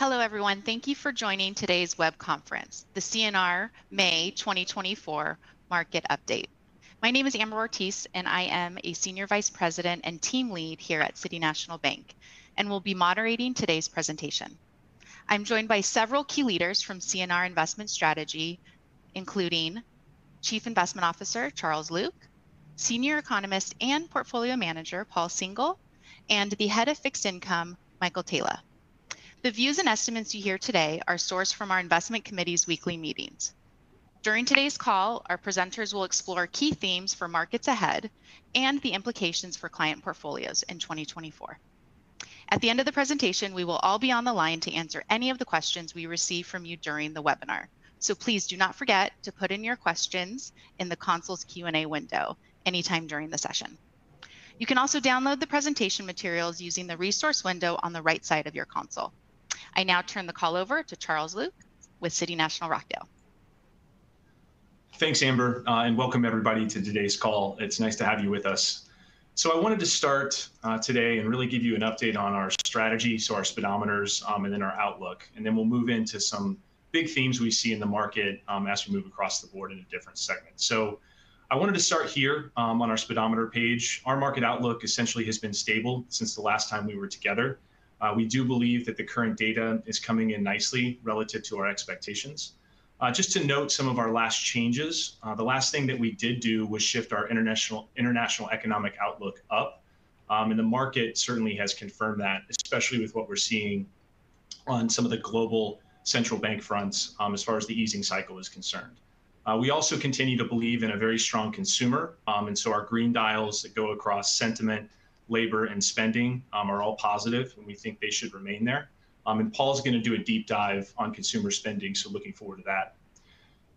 Hello, everyone. Thank you for joining today's web conference, the CNR May 2024 Market Update. My name is Amber Ortiz, and I am a Senior Vice President and Team Lead here at City National Bank, and will be moderating today's presentation. I'm joined by several key leaders from CNR Investment Strategy, including Chief Investment Officer Charles Luke, Senior Economist and Portfolio Manager Paul Single, and the Head of Fixed Income, Michael Taila. The views and estimates you hear today are sourced from our investment committee's weekly meetings. During today's call, our presenters will explore key themes for markets ahead and the implications for client portfolios in 2024. At the end of the presentation, we will all be on the line to answer any of the questions we receive from you during the webinar. So please do not forget to put in your questions in the console's Q&A window anytime during the session. You can also download the presentation materials using the resource window on the right side of your console. I now turn the call over to Charles Luke with City National Rochdale. Thanks, Amber, uh, and welcome everybody to today's call. It's nice to have you with us. So I wanted to start uh, today and really give you an update on our strategy, so our speedometers, um, and then our outlook. And then we'll move into some big themes we see in the market um, as we move across the board into different segments. So I wanted to start here um, on our speedometer page. Our market outlook essentially has been stable since the last time we were together. Uh, we do believe that the current data is coming in nicely relative to our expectations. Uh, just to note some of our last changes, uh, the last thing that we did do was shift our international international economic outlook up, um, and the market certainly has confirmed that, especially with what we're seeing on some of the global central bank fronts um, as far as the easing cycle is concerned. We also continue to believe in a very strong consumer, um, and so our green dials that go across sentiment, labor, and spending um, are all positive, and we think they should remain there. Um, and Paul's going to do a deep dive on consumer spending, so looking forward to that.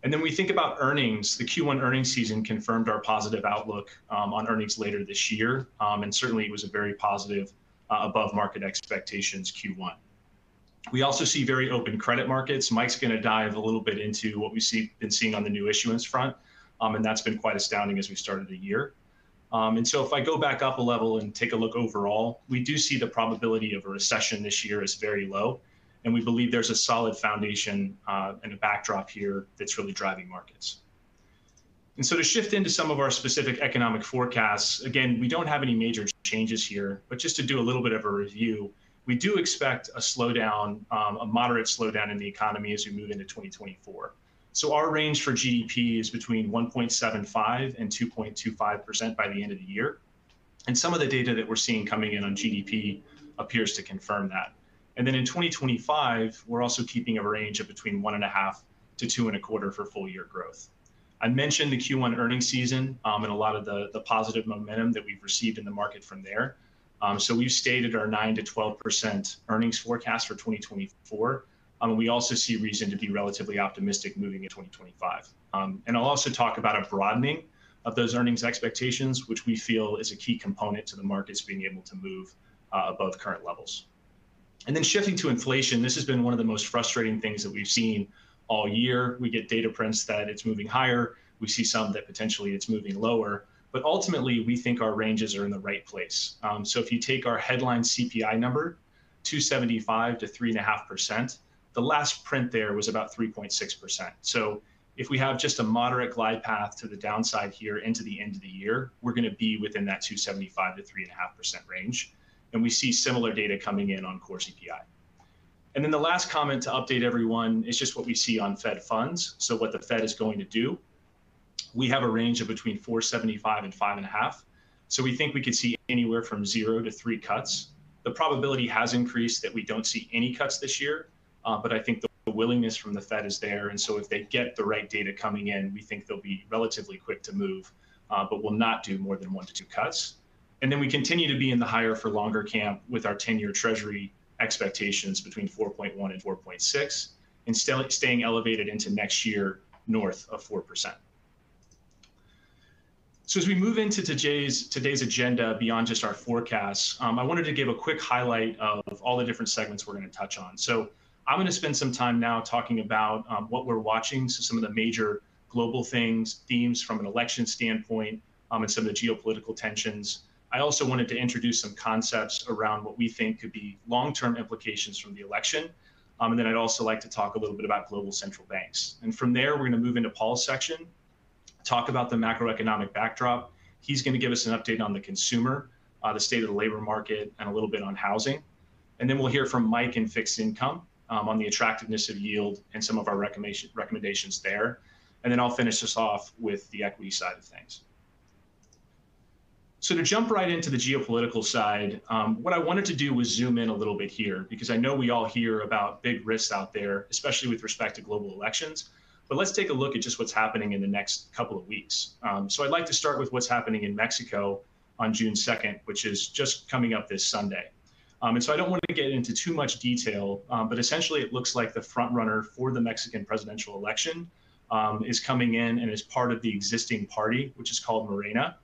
And then we think about earnings. The Q1 earnings season confirmed our positive outlook um, on earnings later this year, um, and certainly it was a very positive, uh, above market expectations Q1. We also see very open credit markets. Mike's going to dive a little bit into what we've see, been seeing on the new issuance front, um, and that's been quite astounding as we started the year. Um, and so if I go back up a level and take a look overall, we do see the probability of a recession this year is very low. And we believe there's a solid foundation uh, and a backdrop here that's really driving markets. And so to shift into some of our specific economic forecasts, again, we don't have any major changes here, but just to do a little bit of a review, we do expect a slowdown, um, a moderate slowdown in the economy as we move into 2024. So our range for GDP is between 1.75 and 2.25% by the end of the year. And some of the data that we're seeing coming in on GDP appears to confirm that. And then in 2025, we're also keeping a range of between one and a half to two and a quarter for full year growth. I mentioned the Q1 earnings season um, and a lot of the, the positive momentum that we've received in the market from there. Um, so we've stated our 9 to 12% earnings forecast for 2024. Um, we also see reason to be relatively optimistic moving into 2025. Um, and I'll also talk about a broadening of those earnings expectations, which we feel is a key component to the markets being able to move uh, above current levels. And then shifting to inflation, this has been one of the most frustrating things that we've seen all year. We get data prints that it's moving higher. We see some that potentially it's moving lower. But ultimately, we think our ranges are in the right place. Um, so if you take our headline CPI number, 275 to 3.5%, the last print there was about 3.6%. So if we have just a moderate glide path to the downside here into the end of the year, we're going to be within that 275 to 3.5% range. And we see similar data coming in on core CPI. And then the last comment to update everyone is just what we see on Fed funds. So what the Fed is going to do. We have a range of between 475 and five and a half. So we think we could see anywhere from zero to three cuts. The probability has increased that we don't see any cuts this year, uh, but I think the, the willingness from the Fed is there. And so if they get the right data coming in, we think they'll be relatively quick to move, uh, but will not do more than one to two cuts. And then we continue to be in the higher for longer camp with our 10 year Treasury expectations between 4.1 and 4.6, and still staying elevated into next year north of 4%. So as we move into today's today's agenda beyond just our forecasts, um, I wanted to give a quick highlight of all the different segments we're going to touch on. So I'm going to spend some time now talking about um, what we're watching, so some of the major global things, themes from an election standpoint, um, and some of the geopolitical tensions. I also wanted to introduce some concepts around what we think could be long-term implications from the election, Um, and then I'd also like to talk a little bit about global central banks. And from there, we're going to move into Paul's section, talk about the macroeconomic backdrop. He's going to give us an update on the consumer, uh, the state of the labor market, and a little bit on housing. And then we'll hear from Mike in fixed income um, on the attractiveness of yield and some of our recommendation, recommendations there. And then I'll finish this off with the equity side of things. So to jump right into the geopolitical side, um, what I wanted to do was zoom in a little bit here because I know we all hear about big risks out there, especially with respect to global elections. But let's take a look at just what's happening in the next couple of weeks. Um, so I'd like to start with what's happening in Mexico on June 2nd, which is just coming up this Sunday. Um, and so I don't want to get into too much detail, um, but essentially it looks like the front runner for the Mexican presidential election um, is coming in and is part of the existing party, which is called Morena.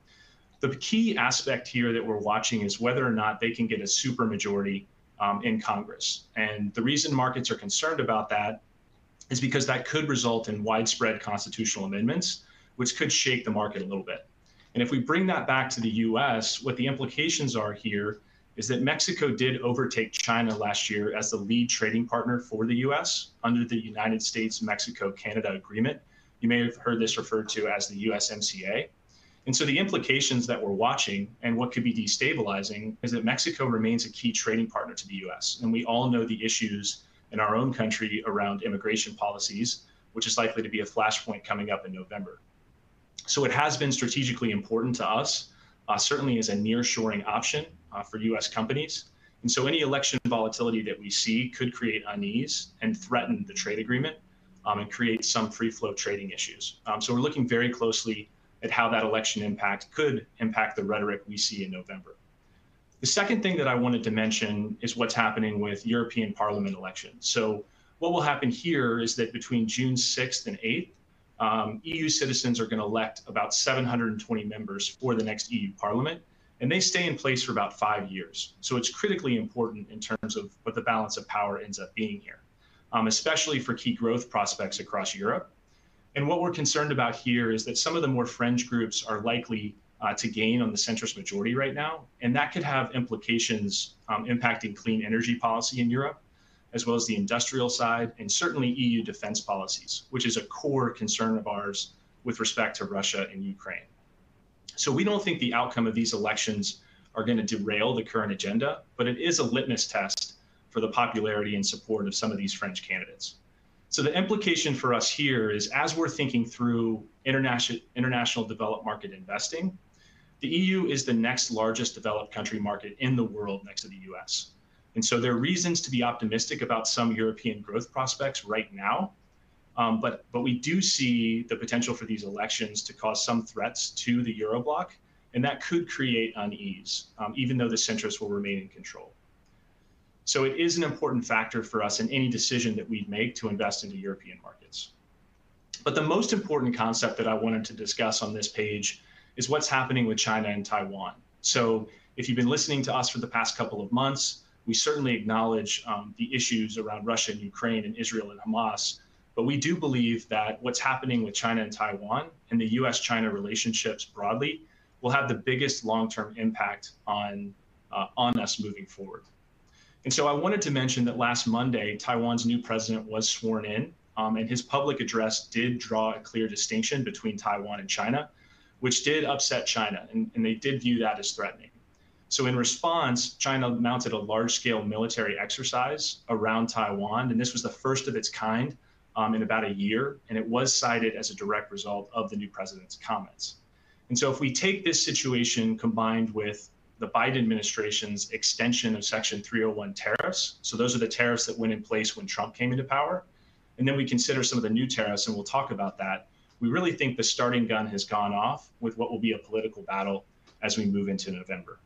The key aspect here that we're watching is whether or not they can get a supermajority um, in Congress. And the reason markets are concerned about that is because that could result in widespread constitutional amendments, which could shake the market a little bit. And if we bring that back to the US, what the implications are here is that Mexico did overtake China last year as the lead trading partner for the US under the United States Mexico Canada Agreement. You may have heard this referred to as the USMCA. And so the implications that we're watching and what could be destabilizing is that Mexico remains a key trading partner to the US. And we all know the issues in our own country around immigration policies, which is likely to be a flashpoint coming up in November. So it has been strategically important to us, uh, certainly as a nearshoring option uh, for US companies. And so any election volatility that we see could create unease and threaten the trade agreement um, and create some free flow trading issues. Um, so we're looking very closely at how that election impact could impact the rhetoric we see in November. The second thing that I wanted to mention is what's happening with European Parliament elections. So what will happen here is that between June 6th and 8th, um, EU citizens are going to elect about 720 members for the next EU Parliament, and they stay in place for about five years. So it's critically important in terms of what the balance of power ends up being here, um, especially for key growth prospects across Europe. And what we're concerned about here is that some of the more fringe groups are likely uh, to gain on the centrist majority right now. And that could have implications um, impacting clean energy policy in Europe, as well as the industrial side, and certainly EU defense policies, which is a core concern of ours with respect to Russia and Ukraine. So we don't think the outcome of these elections are going to derail the current agenda, but it is a litmus test for the popularity and support of some of these French candidates. So the implication for us here is as we're thinking through international, international developed market investing, the EU is the next largest developed country market in the world next to the US. And so there are reasons to be optimistic about some European growth prospects right now. Um, but, but we do see the potential for these elections to cause some threats to the Eurobloc, and that could create unease, um, even though the centrists will remain in control. So it is an important factor for us in any decision that we make to invest into European markets. But the most important concept that I wanted to discuss on this page is what's happening with China and Taiwan. So if you've been listening to us for the past couple of months, we certainly acknowledge um, the issues around Russia and Ukraine and Israel and Hamas. But we do believe that what's happening with China and Taiwan and the US China relationships broadly will have the biggest long term impact on, uh, on us moving forward. And so I wanted to mention that last Monday, Taiwan's new president was sworn in, um, and his public address did draw a clear distinction between Taiwan and China, which did upset China, and, and they did view that as threatening. So, in response, China mounted a large scale military exercise around Taiwan, and this was the first of its kind um, in about a year, and it was cited as a direct result of the new president's comments. And so, if we take this situation combined with the Biden administration's extension of Section 301 tariffs. So those are the tariffs that went in place when Trump came into power. And then we consider some of the new tariffs, and we'll talk about that. We really think the starting gun has gone off with what will be a political battle as we move into November.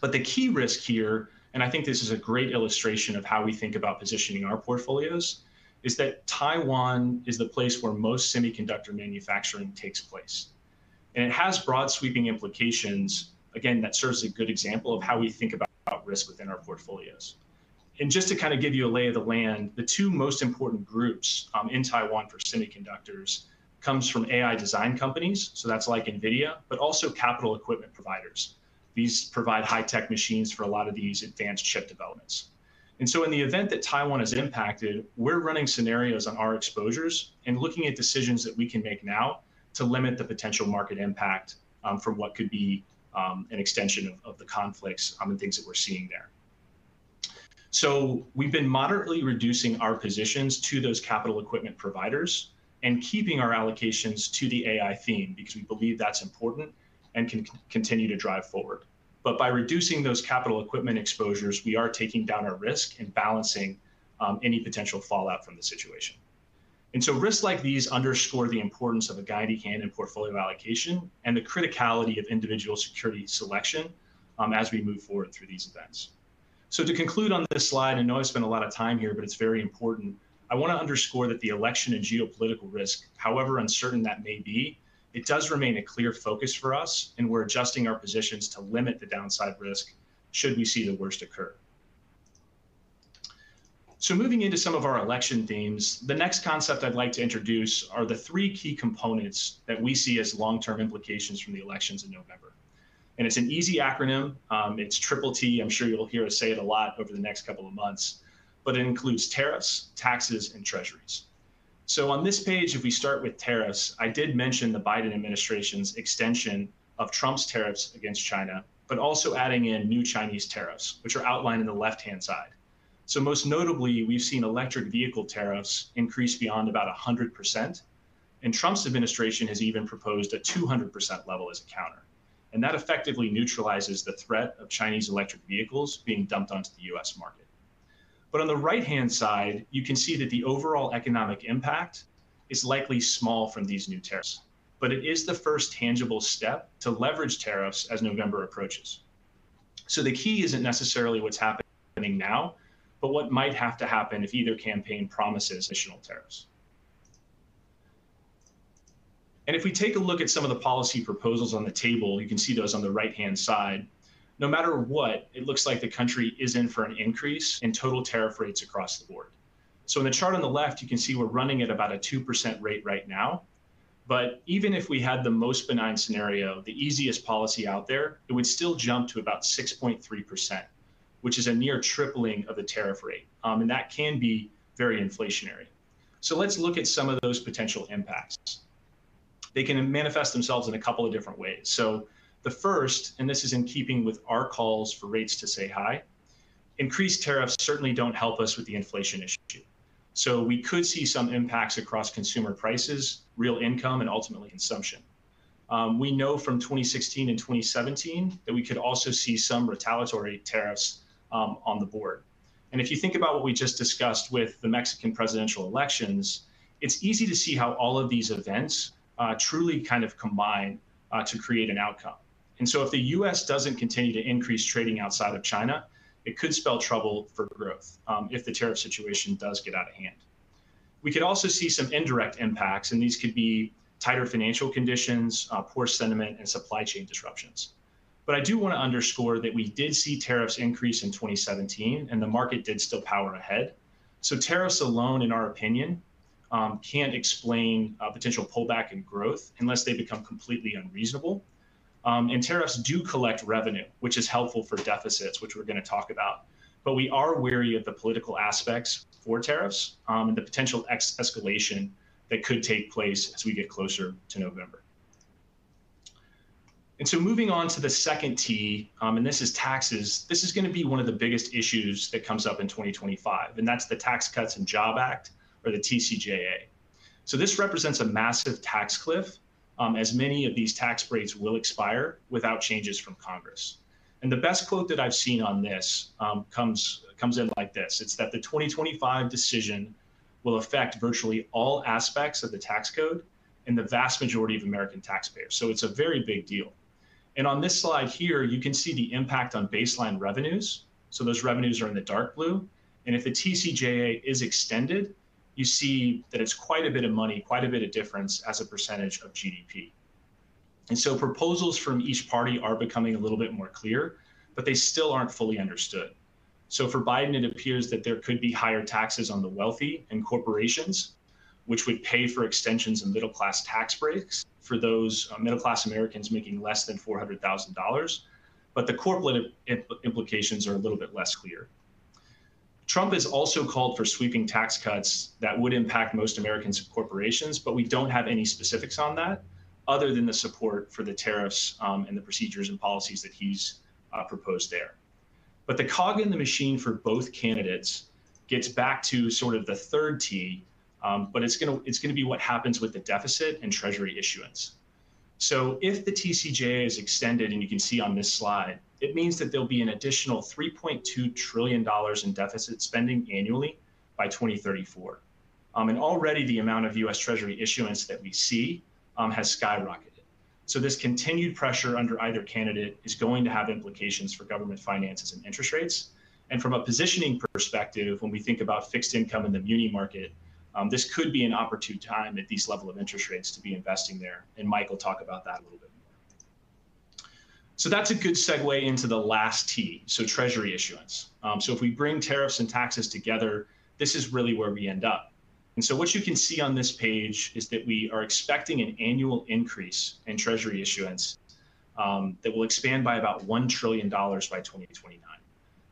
But the key risk here, and I think this is a great illustration of how we think about positioning our portfolios, is that Taiwan is the place where most semiconductor manufacturing takes place. And it has broad sweeping implications again, that serves as a good example of how we think about, risk within our portfolios. And just to kind of give you a lay of the land, the two most important groups um, in Taiwan for semiconductors comes from AI design companies, so that's like NVIDIA, but also capital equipment providers. These provide high-tech machines for a lot of these advanced chip developments. And so, in the event that Taiwan is impacted, we're running scenarios on our exposures and looking at decisions that we can make now to limit the potential market impact um, from what could be um, an extension of, of the conflicts um, and things that we're seeing there. So, we've been moderately reducing our positions to those capital equipment providers and keeping our allocations to the AI theme because we believe that's important and can continue to drive forward. But by reducing those capital equipment exposures, we are taking down our risk and balancing um, any potential fallout from the situation. And so risks like these underscore the importance of a guiding hand in portfolio allocation and the criticality of individual security selection um, as we move forward through these events. So to conclude on this slide, I know I've spent a lot of time here, but it's very important. I want to underscore that the election and geopolitical risk, however uncertain that may be, it does remain a clear focus for us, and we're adjusting our positions to limit the downside risk should we see the worst occur. So moving into some of our election themes, the next concept I'd like to introduce are the three key components that we see as long-term implications from the elections in November. And it's an easy acronym. Um, it's triple T. I'm sure you'll hear us say it a lot over the next couple of months, but it includes tariffs, taxes, and treasuries. So on this page, if we start with tariffs, I did mention the Biden administration's extension of Trump's tariffs against China, but also adding in new Chinese tariffs, which are outlined in the left-hand side. So most notably, we've seen electric vehicle tariffs increase beyond about 100%. And Trump's administration has even proposed a 200% level as a counter. And that effectively neutralizes the threat of Chinese electric vehicles being dumped onto the US market. But on the right-hand side, you can see that the overall economic impact is likely small from these new tariffs. But it is the first tangible step to leverage tariffs as November approaches. So the key isn't necessarily what's happening now, but what might have to happen if either campaign promises additional tariffs. And if we take a look at some of the policy proposals on the table, you can see those on the right-hand side no matter what, it looks like the country is in for an increase in total tariff rates across the board. So in the chart on the left, you can see we're running at about a 2% rate right now. But even if we had the most benign scenario, the easiest policy out there, it would still jump to about 6.3%, which is a near tripling of the tariff rate. Um, and that can be very inflationary. So let's look at some of those potential impacts. They can manifest themselves in a couple of different ways. So the first, and this is in keeping with our calls for rates to say high, increased tariffs certainly don't help us with the inflation issue. So we could see some impacts across consumer prices, real income, and ultimately consumption. Um, we know from 2016 and 2017 that we could also see some retaliatory tariffs um, on the board. And if you think about what we just discussed with the Mexican presidential elections, it's easy to see how all of these events uh, truly kind of combine uh, to create an outcome. And so if the US doesn't continue to increase trading outside of China, it could spell trouble for growth um, if the tariff situation does get out of hand. We could also see some indirect impacts, and these could be tighter financial conditions, uh, poor sentiment, and supply chain disruptions. But I do want to underscore that we did see tariffs increase in 2017, and the market did still power ahead. So tariffs alone, in our opinion, um, can't explain potential pullback in growth unless they become completely unreasonable um, and tariffs do collect revenue, which is helpful for deficits, which we're going to talk about. But we are wary of the political aspects for tariffs um, and the potential ex- escalation that could take place as we get closer to November. And so moving on to the second T, um, and this is taxes, this is going to be one of the biggest issues that comes up in 2025, and that's the Tax Cuts and Job Act, or the TCJA. So this represents a massive tax cliff um, as many of these tax breaks will expire without changes from Congress. And the best quote that I've seen on this um, comes comes in like this: It's that the 2025 decision will affect virtually all aspects of the tax code and the vast majority of American taxpayers. So it's a very big deal. And on this slide here, you can see the impact on baseline revenues. So those revenues are in the dark blue. And if the TCJA is extended, you see that it's quite a bit of money, quite a bit of difference as a percentage of GDP. And so proposals from each party are becoming a little bit more clear, but they still aren't fully understood. So for Biden, it appears that there could be higher taxes on the wealthy and corporations, which would pay for extensions and middle class tax breaks for those uh, middle class Americans making less than $400,000. But the corporate implications are a little bit less clear. Trump has also called for sweeping tax cuts that would impact most American corporations, but we don't have any specifics on that other than the support for the tariffs um, and the procedures and policies that he's uh, proposed there. But the cog in the machine for both candidates gets back to sort of the third T, um, but it's going to it's going to be what happens with the deficit and Treasury issuance. So if the TCJA is extended, and you can see on this slide, it means that there'll be an additional $3.2 trillion in deficit spending annually by 2034. Um, and already the amount of US Treasury issuance that we see um, has skyrocketed. So this continued pressure under either candidate is going to have implications for government finances and interest rates. And from a positioning perspective, when we think about fixed income in the muni market, um, this could be an opportune time at these level of interest rates to be investing there. And Mike will talk about that a little bit more. So that's a good segue into the last T, so treasury issuance. Um, so if we bring tariffs and taxes together, this is really where we end up. And so what you can see on this page is that we are expecting an annual increase in treasury issuance um, that will expand by about $1 trillion by 2029.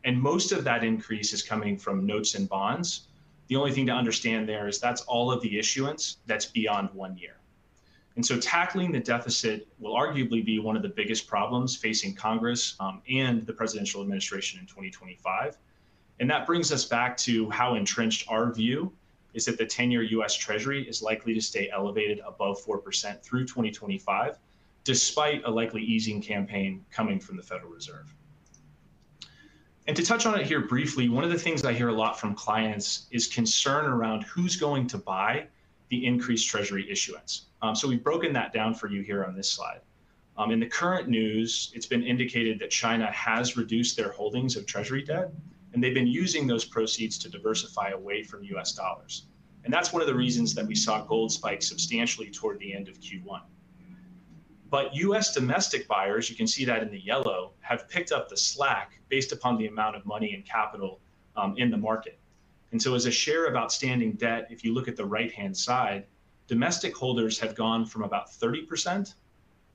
And most of that increase is coming from notes and bonds, the only thing to understand there is that's all of the issuance that's beyond one year. And so tackling the deficit will arguably be one of the biggest problems facing Congress um, and the presidential administration in 2025. And that brings us back to how entrenched our view is that the 10 year US Treasury is likely to stay elevated above 4% through 2025, despite a likely easing campaign coming from the Federal Reserve. And to touch on it here briefly, one of the things I hear a lot from clients is concern around who's going to buy the increased Treasury issuance. Um, so we've broken that down for you here on this slide. Um, in the current news, it's been indicated that China has reduced their holdings of Treasury debt, and they've been using those proceeds to diversify away from US dollars. And that's one of the reasons that we saw gold spike substantially toward the end of Q1. But US domestic buyers, you can see that in the yellow, have picked up the slack based upon the amount of money and capital um, in the market. And so, as a share of outstanding debt, if you look at the right hand side, domestic holders have gone from about 30%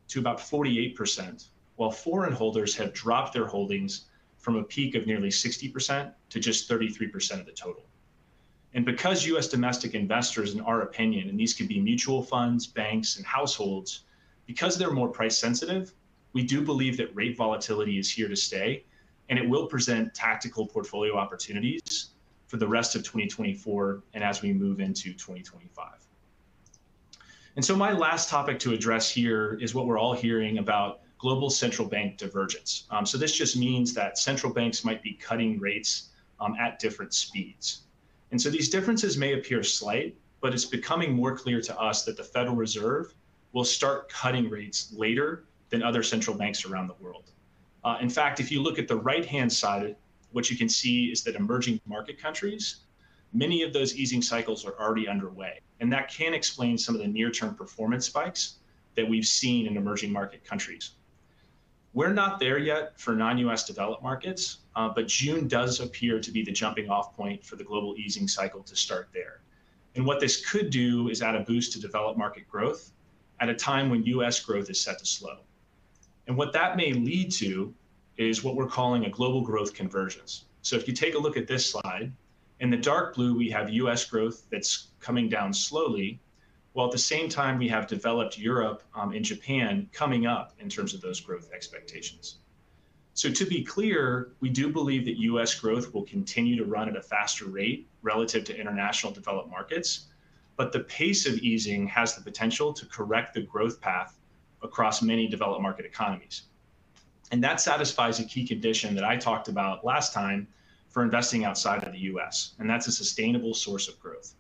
to about 48%, while foreign holders have dropped their holdings from a peak of nearly 60% to just 33% of the total. And because US domestic investors, in our opinion, and these could be mutual funds, banks, and households, because they're more price sensitive, we do believe that rate volatility is here to stay, and it will present tactical portfolio opportunities for the rest of 2024 and as we move into 2025. And so my last topic to address here is what we're all hearing about global central bank divergence. Um, so this just means that central banks might be cutting rates um, at different speeds. And so these differences may appear slight, but it's becoming more clear to us that the Federal Reserve will start cutting rates later than other central banks around the world. Uh, in fact, if you look at the right hand side, what you can see is that emerging market countries, many of those easing cycles are already underway. And that can explain some of the near term performance spikes that we've seen in emerging market countries. We're not there yet for non US developed markets, uh, but June does appear to be the jumping off point for the global easing cycle to start there. And what this could do is add a boost to developed market growth at a time when US growth is set to slow. And what that may lead to is what we're calling a global growth convergence. So if you take a look at this slide, in the dark blue, we have US growth that's coming down slowly, while at the same time, we have developed Europe um, and Japan coming up in terms of those growth expectations. So to be clear, we do believe that US growth will continue to run at a faster rate relative to international developed markets, but the pace of easing has the potential to correct the growth path across many developed market economies. And that satisfies a key condition that I talked about last time for investing outside of the US, and that's a sustainable source of growth.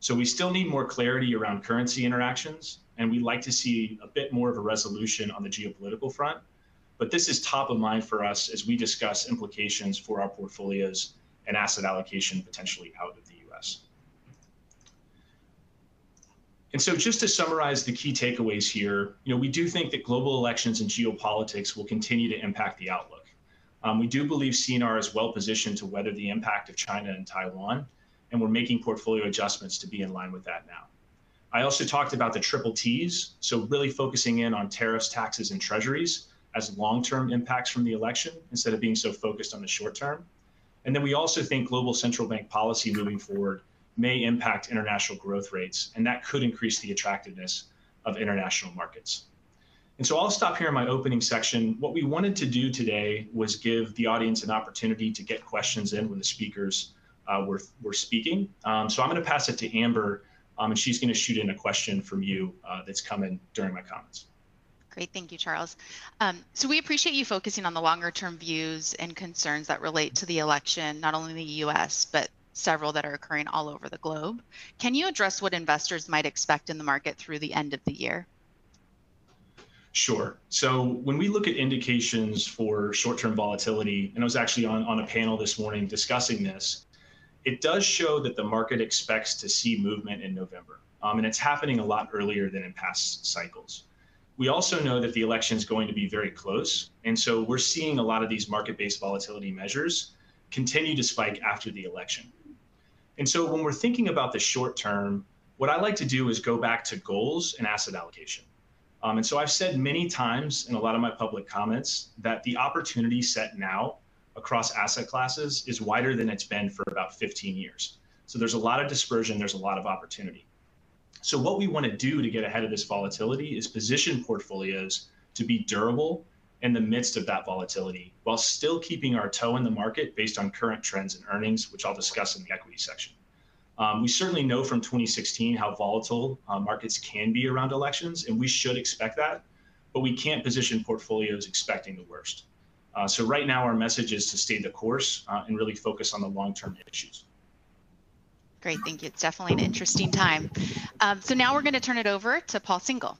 So we still need more clarity around currency interactions, and we'd like to see a bit more of a resolution on the geopolitical front. But this is top of mind for us as we discuss implications for our portfolios and asset allocation potentially out of the US. And so just to summarize the key takeaways here, you know, we do think that global elections and geopolitics will continue to impact the outlook. Um, we do believe CNR is well positioned to weather the impact of China and Taiwan, and we're making portfolio adjustments to be in line with that now. I also talked about the triple T's, so really focusing in on tariffs, taxes, and treasuries as long-term impacts from the election instead of being so focused on the short term. And then we also think global central bank policy moving forward may impact international growth rates, and that could increase the attractiveness of international markets. And so I'll stop here in my opening section. What we wanted to do today was give the audience an opportunity to get questions in when the speakers uh, were, were speaking. Um, so I'm going to pass it to Amber, um, and she's going to shoot in a question from you uh, that's coming during my comments. Great, thank you, Charles. Um, so we appreciate you focusing on the longer term views and concerns that relate to the election, not only in the US, but several that are occurring all over the globe. Can you address what investors might expect in the market through the end of the year? Sure. So when we look at indications for short-term volatility, and I was actually on, on a panel this morning discussing this, it does show that the market expects to see movement in November. Um, and it's happening a lot earlier than in past cycles. We also know that the election is going to be very close. And so we're seeing a lot of these market-based volatility measures continue to spike after the election. And so when we're thinking about the short term, what I like to do is go back to goals and asset allocation. Um, and so I've said many times in a lot of my public comments that the opportunity set now across asset classes is wider than it's been for about 15 years. So there's a lot of dispersion, there's a lot of opportunity. So what we want to do to get ahead of this volatility is position portfolios to be durable in the midst of that volatility while still keeping our toe in the market based on current trends and earnings, which I'll discuss in the equity section. Um, we certainly know from 2016 how volatile uh, markets can be around elections, and we should expect that, but we can't position portfolios expecting the worst. Uh, so right now, our message is to stay the course uh, and really focus on the long-term issues. Great, thank you. It's definitely an interesting time. Um, so now we're going to turn it over to Paul Single.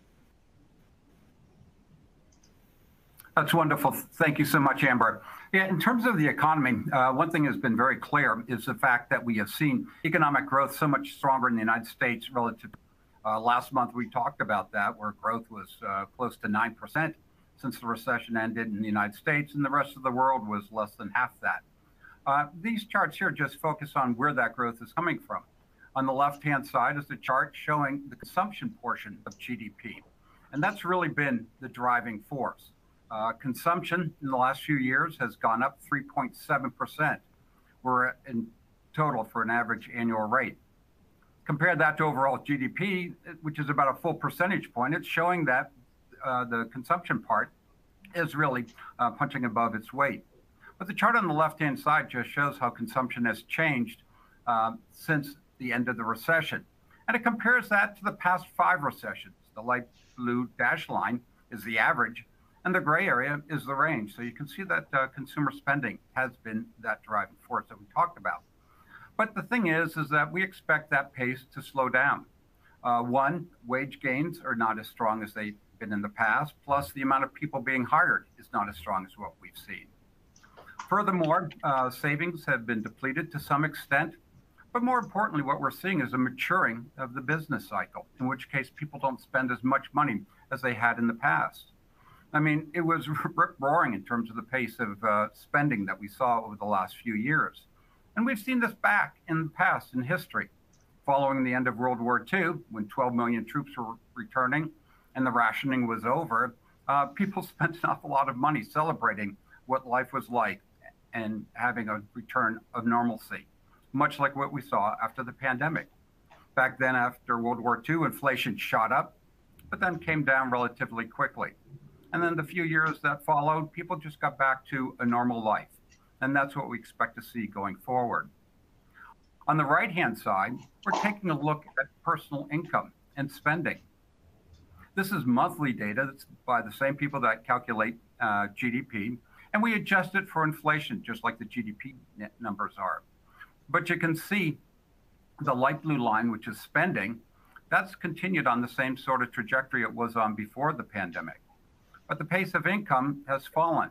That's wonderful. Thank you so much, Amber. Yeah, in terms of the economy, uh, one thing has been very clear is the fact that we have seen economic growth so much stronger in the United States relative. Uh, last month we talked about that, where growth was uh, close to nine percent since the recession ended in the United States, and the rest of the world was less than half that. Uh, these charts here just focus on where that growth is coming from. On the left-hand side is the chart showing the consumption portion of GDP, and that's really been the driving force. Uh, consumption in the last few years has gone up 3.7%. We're in total for an average annual rate. Compare that to overall GDP, which is about a full percentage point. It's showing that uh, the consumption part is really uh, punching above its weight. But the chart on the left-hand side just shows how consumption has changed uh, since the end of the recession. And it compares that to the past five recessions. The light blue dash line is the average and the gray area is the range. So you can see that uh, consumer spending has been that driving force that we talked about. But the thing is, is that we expect that pace to slow down. Uh, one, wage gains are not as strong as they've been in the past, plus the amount of people being hired is not as strong as what we've seen. Furthermore, uh, savings have been depleted to some extent, but more importantly, what we're seeing is a maturing of the business cycle, in which case people don't spend as much money as they had in the past. I mean, it was rip roaring in terms of the pace of uh, spending that we saw over the last few years. And we've seen this back in the past in history. Following the end of World War II, when 12 million troops were returning and the rationing was over, uh, people spent an awful lot of money celebrating what life was like and having a return of normalcy, much like what we saw after the pandemic. Back then, after World War II, inflation shot up, but then came down relatively quickly. And then the few years that followed, people just got back to a normal life. And that's what we expect to see going forward. On the right hand side, we're taking a look at personal income and spending. This is monthly data that's by the same people that calculate uh, GDP, and we adjust it for inflation, just like the GDP numbers are. But you can see the light blue line, which is spending, that's continued on the same sort of trajectory it was on before the pandemic but the pace of income has fallen.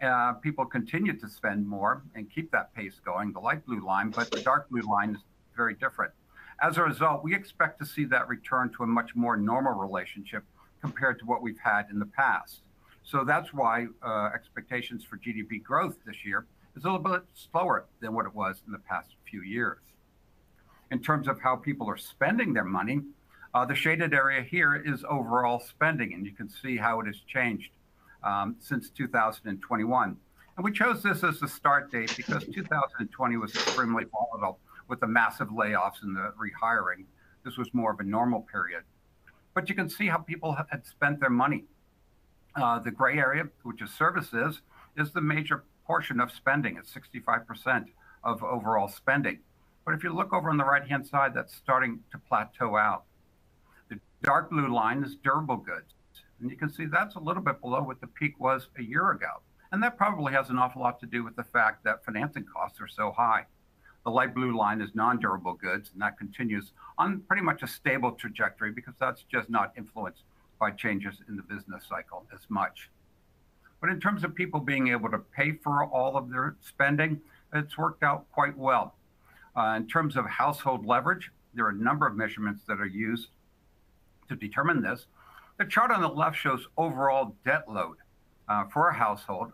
Uh, people continue to spend more and keep that pace going, the light blue line, but the dark blue line is very different. As a result, we expect to see that return to a much more normal relationship compared to what we've had in the past. So that's why uh, expectations for GDP growth this year is a little bit slower than what it was in the past few years. In terms of how people are spending their money, uh, the shaded area here is overall spending, and you can see how it has changed um, since 2021. And we chose this as the start date because 2020 was extremely volatile with the massive layoffs and the rehiring. This was more of a normal period. But you can see how people had spent their money. Uh, the gray area, which is services, is the major portion of spending. It's 65% of overall spending. But if you look over on the right hand side, that's starting to plateau out. Dark blue line is durable goods. And you can see that's a little bit below what the peak was a year ago. And that probably has an awful lot to do with the fact that financing costs are so high. The light blue line is non durable goods, and that continues on pretty much a stable trajectory because that's just not influenced by changes in the business cycle as much. But in terms of people being able to pay for all of their spending, it's worked out quite well. Uh, in terms of household leverage, there are a number of measurements that are used to determine this. The chart on the left shows overall debt load uh, for a household.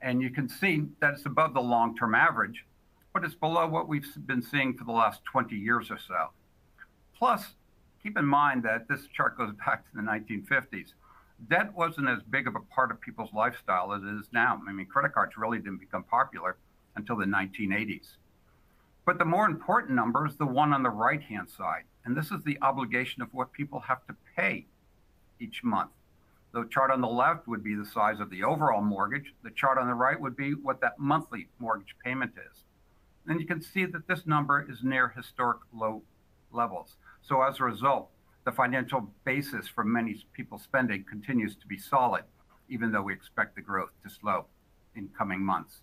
And you can see that it's above the long term average, but it's below what we've been seeing for the last 20 years or so. Plus, keep in mind that this chart goes back to the 1950s. Debt wasn't as big of a part of people's lifestyle as it is now. I mean, credit cards really didn't become popular until the 1980s. But the more important number is the one on the right hand side. And this is the obligation of what people have to pay each month. The chart on the left would be the size of the overall mortgage. The chart on the right would be what that monthly mortgage payment is. And you can see that this number is near historic low levels. So as a result, the financial basis for many people's spending continues to be solid, even though we expect the growth to slow in coming months.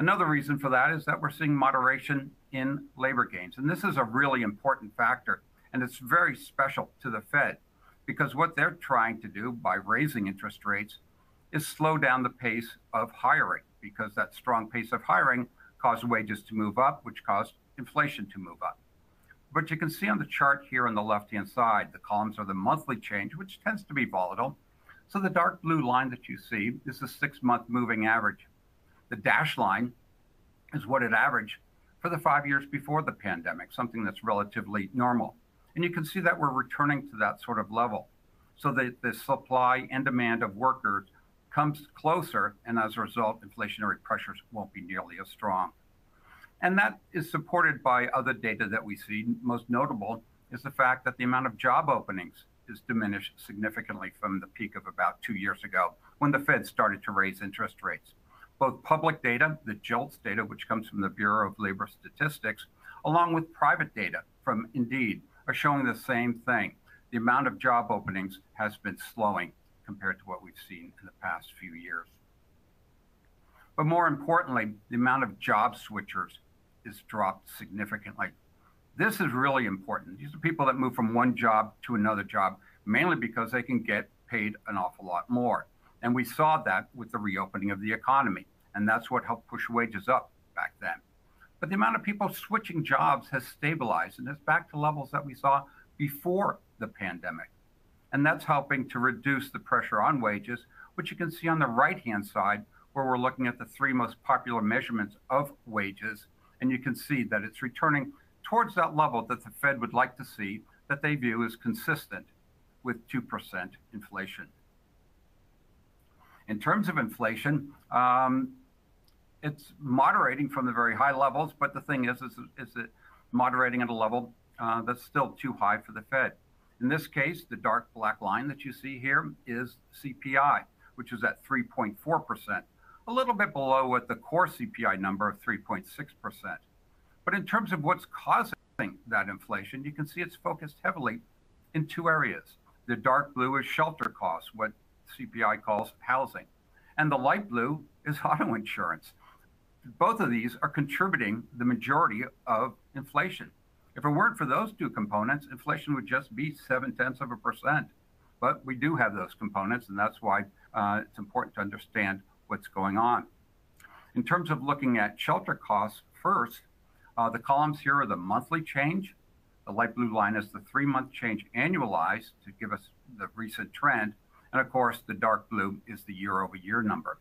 Another reason for that is that we're seeing moderation in labor gains. And this is a really important factor. And it's very special to the Fed because what they're trying to do by raising interest rates is slow down the pace of hiring because that strong pace of hiring caused wages to move up, which caused inflation to move up. But you can see on the chart here on the left-hand side, the columns are the monthly change, which tends to be volatile. So the dark blue line that you see is the six-month moving average. The dash line is what it averaged for the five years before the pandemic, something that's relatively normal. And you can see that we're returning to that sort of level. So the, the supply and demand of workers comes closer, and as a result, inflationary pressures won't be nearly as strong. And that is supported by other data that we see. Most notable is the fact that the amount of job openings is diminished significantly from the peak of about two years ago when the Fed started to raise interest rates. Both public data, the JOLTS data, which comes from the Bureau of Labor Statistics, along with private data from Indeed, are showing the same thing. The amount of job openings has been slowing compared to what we've seen in the past few years. But more importantly, the amount of job switchers is dropped significantly. This is really important. These are people that move from one job to another job, mainly because they can get paid an awful lot more. And we saw that with the reopening of the economy. And that's what helped push wages up back then. But the amount of people switching jobs has stabilized and is back to levels that we saw before the pandemic. And that's helping to reduce the pressure on wages, which you can see on the right hand side, where we're looking at the three most popular measurements of wages and you can see that it's returning towards that level that the Fed would like to see that they view as consistent with 2% inflation. In terms of inflation, um, it's moderating from the very high levels, but the thing is, is, is it moderating at a level uh, that's still too high for the Fed. In this case, the dark black line that you see here is CPI, which is at 3.4 percent a little bit below what the core CPI number of 3.6%. But in terms of what's causing that inflation, you can see it's focused heavily in two areas. The dark blue is shelter costs, what CPI calls housing, and the light blue is auto insurance. Both of these are contributing the majority of inflation. If it weren't for those two components, inflation would just be seven tenths of a percent. But we do have those components, and that's why uh, it's important to understand what's going on. In terms of looking at shelter costs first, uh, the columns here are the monthly change. The light blue line is the three month change annualized to give us the recent trend. And of course, the dark blue is the year over year number.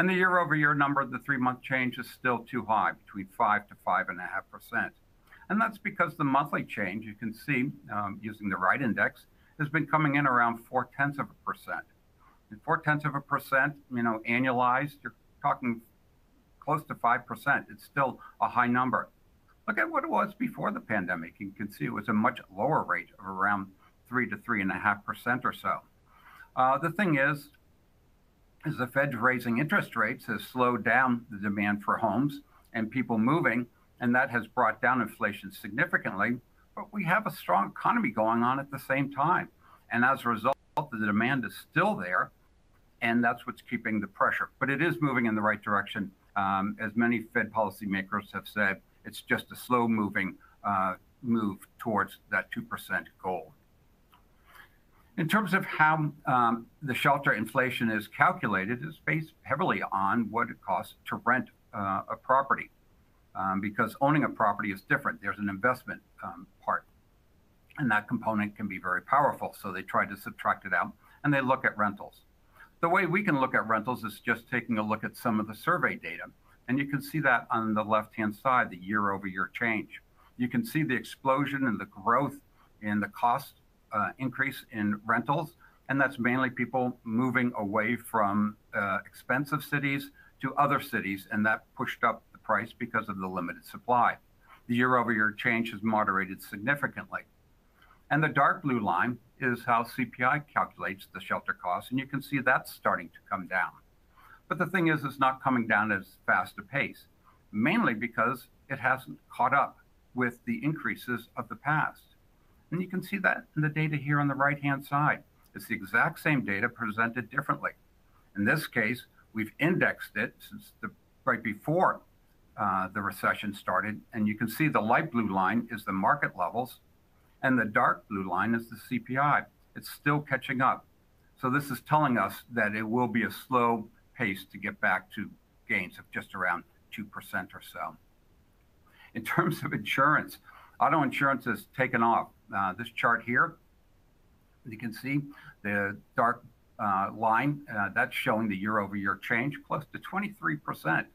And the year over year number, the three month change is still too high, between 5 to 5.5%. And that's because the monthly change, you can see um, using the right index, has been coming in around four tenths of a percent And four tenths of a percent, you know, annualized, you're talking close to 5%. It's still a high number. Look at what it was before the pandemic. You can see it was a much lower rate of around 3 to 3.5% or so. Uh, the thing is, is the Fed's raising interest rates has slowed down the demand for homes and people moving, and that has brought down inflation significantly. But we have a strong economy going on at the same time. And as a result, the demand is still there, and that's what's keeping the pressure. But it is moving in the right direction. Um, as many Fed policymakers have said, it's just a slow moving uh, move towards that 2% goal. In terms of how um, the shelter inflation is calculated, it's based heavily on what it costs to rent uh, a property um, because owning a property is different. There's an investment um, part, and that component can be very powerful. So they try to subtract it out and they look at rentals. The way we can look at rentals is just taking a look at some of the survey data. And you can see that on the left hand side, the year over year change. You can see the explosion and the growth in the cost uh, increase in rentals. And that's mainly people moving away from uh, expensive cities to other cities. And that pushed up the price because of the limited supply. The year over year change has moderated significantly. And the dark blue line is how CPI calculates the shelter costs. And you can see that's starting to come down. But the thing is, it's not coming down as fast a pace, mainly because it hasn't caught up with the increases of the past. And you can see that in the data here on the right hand side. It's the exact same data presented differently. In this case, we've indexed it since the right before uh, the recession started. And you can see the light blue line is the market levels, and the dark blue line is the CPI. It's still catching up. So this is telling us that it will be a slow pace to get back to gains of just around 2% or so. In terms of insurance, auto insurance has taken off. Uh, this chart here, you can see the dark uh, line, uh, that's showing the year over year change, close to 23%.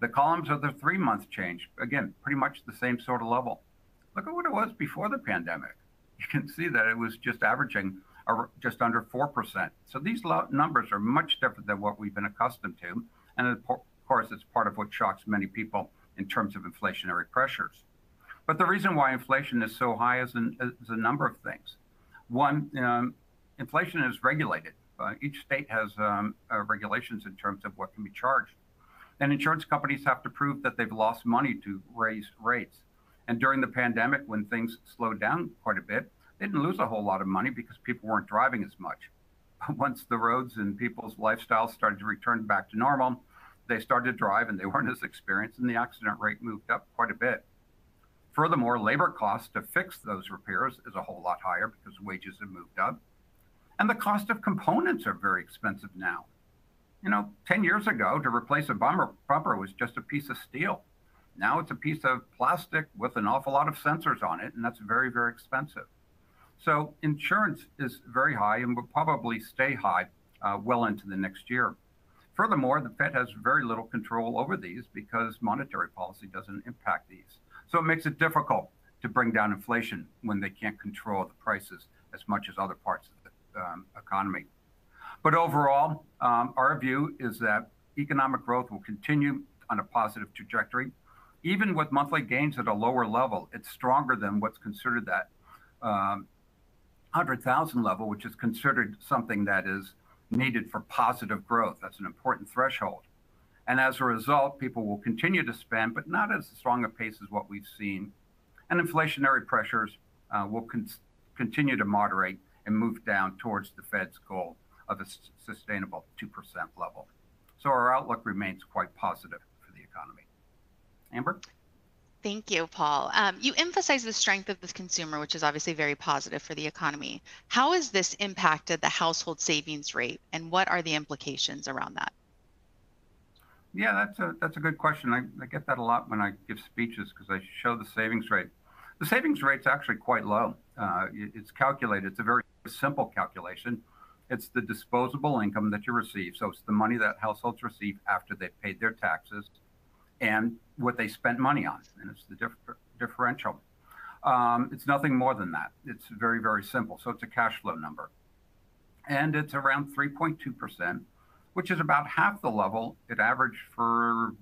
The columns are the three month change. Again, pretty much the same sort of level. Look at what it was before the pandemic. You can see that it was just averaging just under 4%. So these numbers are much different than what we've been accustomed to. And of course, it's part of what shocks many people in terms of inflationary pressures. But the reason why inflation is so high is, an, is a number of things. One, um, inflation is regulated. Uh, each state has um, uh, regulations in terms of what can be charged. And insurance companies have to prove that they've lost money to raise rates. And during the pandemic, when things slowed down quite a bit, they didn't lose a whole lot of money because people weren't driving as much. But once the roads and people's lifestyles started to return back to normal, they started to drive and they weren't as experienced, and the accident rate moved up quite a bit. Furthermore, labor costs to fix those repairs is a whole lot higher because wages have moved up. And the cost of components are very expensive now. You know, 10 years ago, to replace a bumper, bumper was just a piece of steel. Now it's a piece of plastic with an awful lot of sensors on it, and that's very, very expensive. So insurance is very high and will probably stay high uh, well into the next year. Furthermore, the Fed has very little control over these because monetary policy doesn't impact these. So it makes it difficult to bring down inflation when they can't control the prices as much as other parts of the um, economy. But overall, um, our view is that economic growth will continue on a positive trajectory. Even with monthly gains at a lower level, it's stronger than what's considered that um, 100,000 level, which is considered something that is needed for positive growth. That's an important threshold. And as a result, people will continue to spend, but not as strong a pace as what we've seen. And inflationary pressures uh, will con- continue to moderate and move down towards the Fed's goal of a s- sustainable 2% level. So our outlook remains quite positive for the economy. Amber? Thank you, Paul. Um, you emphasize the strength of the consumer, which is obviously very positive for the economy. How has this impacted the household savings rate, and what are the implications around that? Yeah, that's a that's a good question. I, I get that a lot when I give speeches because I show the savings rate. The savings rate's actually quite low. Uh, it's calculated. It's a very simple calculation. It's the disposable income that you receive. So it's the money that households receive after they've paid their taxes and what they spent money on, and it's the differ- differential. Um, it's nothing more than that. It's very, very simple. So it's a cash flow number. And it's around 3.2%, which is about half the level it averaged for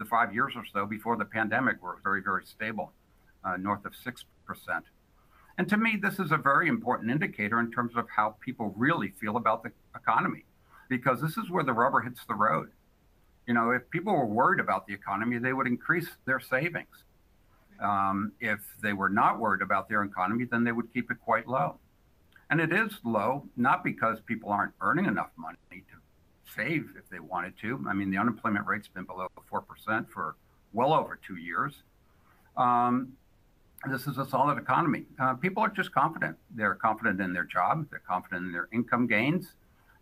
the five years or so before the pandemic, was very, very stable, uh, north of 6%. And to me, this is a very important indicator in terms of how people really feel about the economy, because this is where the rubber hits the road. You know, if people were worried about the economy, they would increase their savings. Um, if they were not worried about their economy, then they would keep it quite low. And it is low, not because people aren't earning enough money to save if they wanted to. I mean, the unemployment rate's been below 4% for well over two years. Um, this is a solid economy. Uh, people are just confident. They're confident in their job, they're confident in their income gains,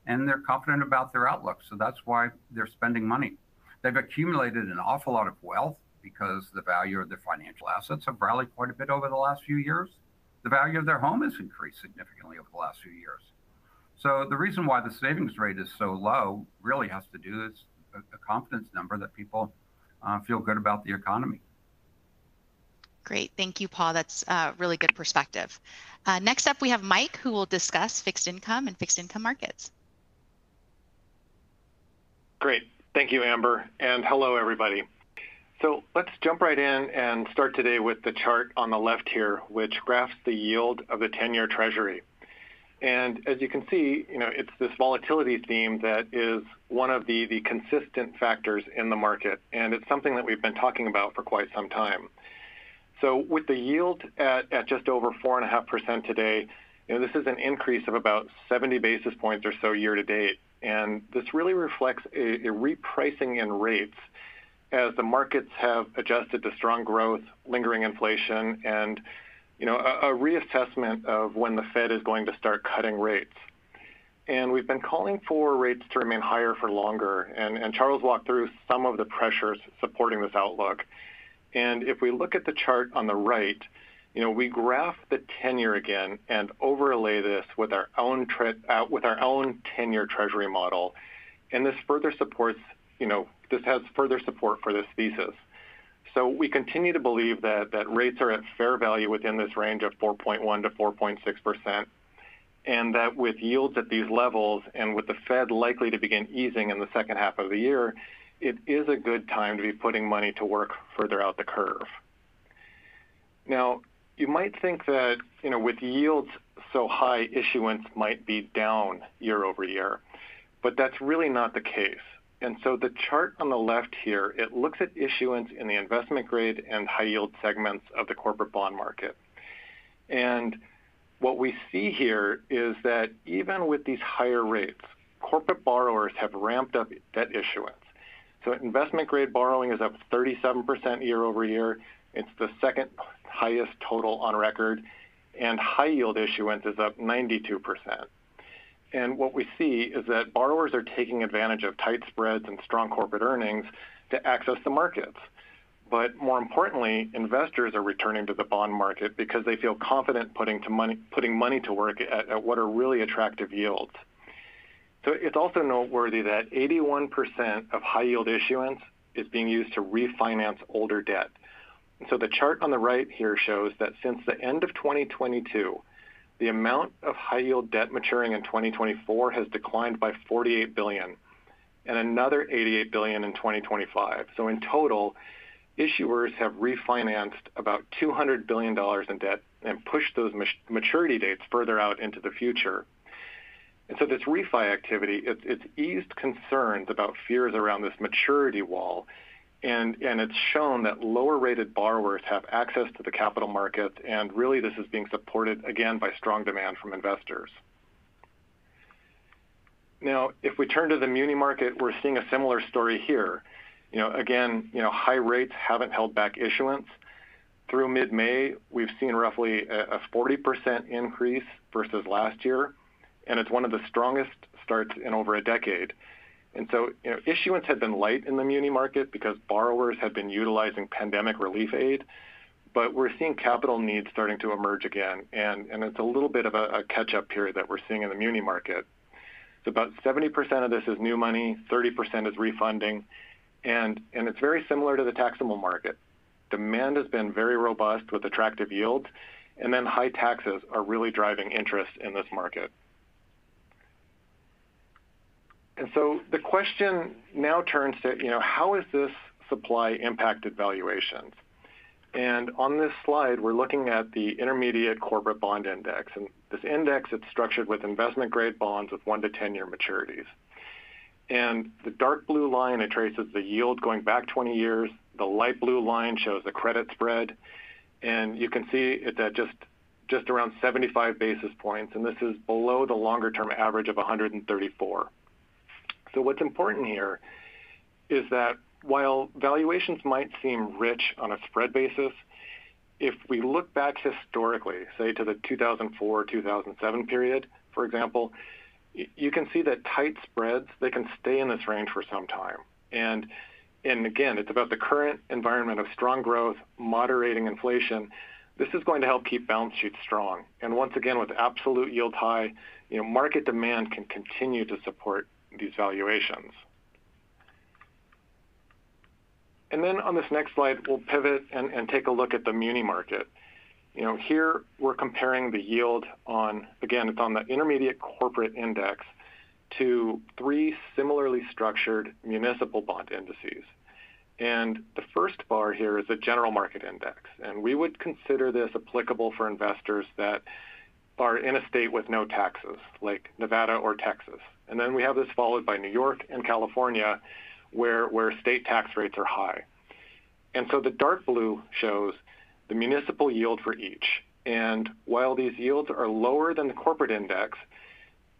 and they're confident about their outlook. So that's why they're spending money. They've accumulated an awful lot of wealth because the value of their financial assets have rallied quite a bit over the last few years. The value of their home has increased significantly over the last few years. So the reason why the savings rate is so low really has to do with a, a confidence number that people uh, feel good about the economy. Great. Thank you, Paul. That's a really good perspective. Uh, next up, we have Mike, who will discuss fixed income and fixed income markets. Great. Thank you, Amber. And hello, everybody. So let's jump right in and start today with the chart on the left here, which graphs the yield of the 10-year Treasury. And as you can see, you know, it's this volatility theme that is one of the, the consistent factors in the market. And it's something that we've been talking about for quite some time. So with the yield at, at just over 4.5% today, you know, this is an increase of about 70 basis points or so year to date. And this really reflects a, a repricing in rates as the markets have adjusted to strong growth, lingering inflation, and you know, a, a reassessment of when the Fed is going to start cutting rates. And we've been calling for rates to remain higher for longer. And, and Charles walked through some of the pressures supporting this outlook. And if we look at the chart on the right, you know, we graph the 10-year again and overlay this with our own tre- uh, with our own 10-year Treasury model, and this further supports, you know, this has further support for this thesis. So we continue to believe that that rates are at fair value within this range of 4.1 to 4.6 percent, and that with yields at these levels and with the Fed likely to begin easing in the second half of the year, it is a good time to be putting money to work further out the curve. Now, you might think that you know with yields so high, issuance might be down year over year, but that's really not the case. And so the chart on the left here, it looks at issuance in the investment grade and high yield segments of the corporate bond market. And what we see here is that even with these higher rates, corporate borrowers have ramped up debt issuance. So investment grade borrowing is up 37% year over year. It's the second highest total on record, and high yield issuance is up 92%. And what we see is that borrowers are taking advantage of tight spreads and strong corporate earnings to access the markets. But more importantly, investors are returning to the bond market because they feel confident putting, to money, putting money to work at, at what are really attractive yields. So it's also noteworthy that 81% of high yield issuance is being used to refinance older debt. And so the chart on the right here shows that since the end of 2022, the amount of high yield debt maturing in 2024 has declined by 48 billion and another 88 billion in 2025. So in total, issuers have refinanced about 200 billion dollars in debt and pushed those maturity dates further out into the future. And so this refi activity, it's, it's eased concerns about fears around this maturity wall and, it's shown that lower rated borrowers have access to the capital market, and really this is being supported again by strong demand from investors. Now, if we turn to the muni market, we're seeing a similar story here. You know, again, you know, high rates haven't held back issuance. Through mid-May, we've seen roughly a 40% increase versus last year, and it's one of the strongest starts in over a decade. And so, you know, issuance had been light in the muni market because borrowers had been utilizing pandemic relief aid, but we're seeing capital needs starting to emerge again, and, and it's a little bit of a, a catch-up period that we're seeing in the muni market. So about 70% of this is new money, 30% is refunding, and, and it's very similar to the taxable market. Demand has been very robust with attractive yields, and then high taxes are really driving interest in this market. And so the question now turns to, you know, how has this supply impacted valuations? And on this slide, we're looking at the Intermediate Corporate Bond Index. And this index, it's structured with investment grade bonds with one to 10 year maturities. And the dark blue line, it traces the yield going back 20 years. The light blue line shows the credit spread. And you can see it's at just, just around 75 basis points. And this is below the longer term average of 134. So what's important here is that while valuations might seem rich on a spread basis, if we look back historically, say to the 2004, 2007 period, for example, you can see that tight spreads, they can stay in this range for some time. And, and again, it's about the current environment of strong growth, moderating inflation. This is going to help keep balance sheets strong. And once again, with absolute yield high, you know, market demand can continue to support these valuations. And then on this next slide, we'll pivot and, take a look at the muni market. You know, here we're comparing the yield on, again, it's on the intermediate corporate index to three similarly structured municipal bond indices. And the first bar here is the general market index. And we would consider this applicable for investors that are in a state with no taxes, like Nevada or Texas. And then we have this followed by New York and California, where, where state tax rates are high. And so the dark blue shows the municipal yield for each. And while these yields are lower than the corporate index,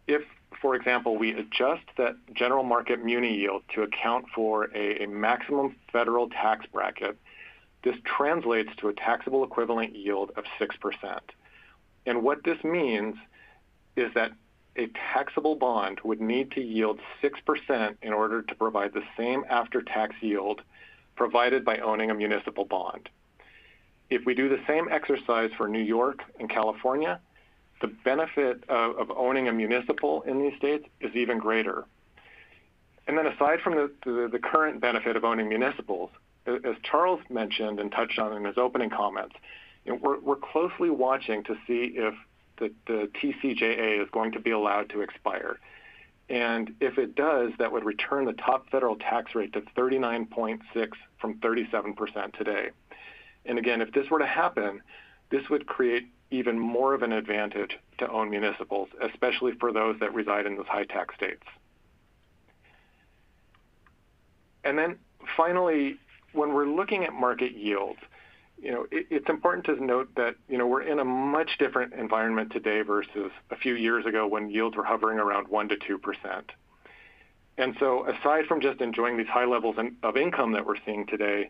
if, for example, we adjust that general market muni yield to account for a, a maximum federal tax bracket, this translates to a taxable equivalent yield of 6%. And what this means is that a taxable bond would need to yield 6% in order to provide the same after-tax yield provided by owning a municipal bond. If we do the same exercise for New York and California, the benefit of, of owning a municipal in these states is even greater. And then aside from the, the, the current benefit of owning municipals, as Charles mentioned and touched on in his opening comments, we're, we're closely watching to see if the, the TCJA is going to be allowed to expire. And if it does, that would return the top federal tax rate to 39.6 from 37% today. And again, if this were to happen, this would create even more of an advantage to own municipals, especially for those that reside in those high tax states. And then finally, when we're looking at market yields, you know, it's important to note that, you know, we're in a much different environment today versus a few years ago when yields were hovering around 1 to 2%. And so aside from just enjoying these high levels of income that we're seeing today,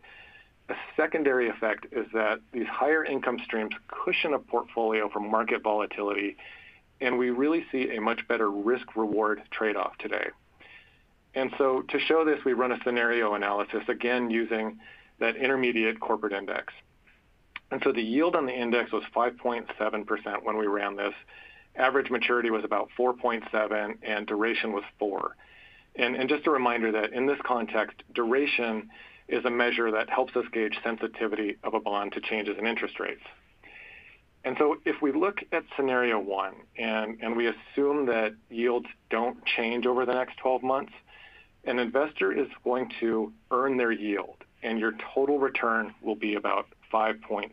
a secondary effect is that these higher income streams cushion a portfolio from market volatility, and we really see a much better risk-reward trade-off today. And so to show this, we run a scenario analysis, again, using that intermediate corporate index. And so the yield on the index was 5.7% when we ran this. Average maturity was about 4.7 and duration was four. And, just a reminder that in this context, duration is a measure that helps us gauge sensitivity of a bond to changes in interest rates. And so if we look at scenario one and, and we assume that yields don't change over the next 12 months, an investor is going to earn their yield and your total return will be about 5.6%.